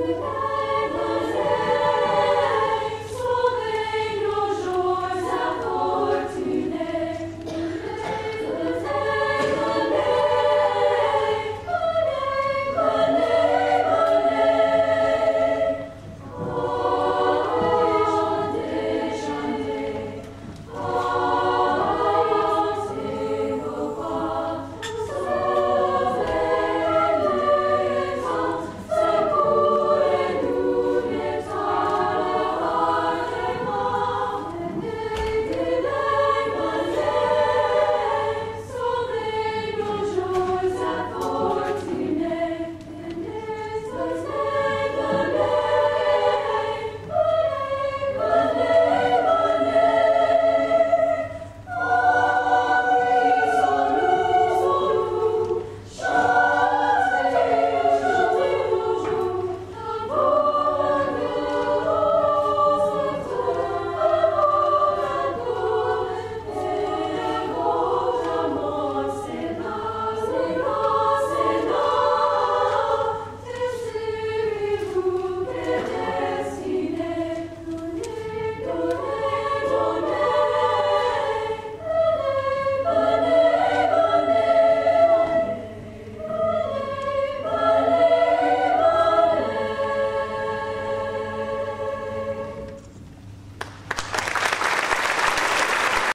Amen.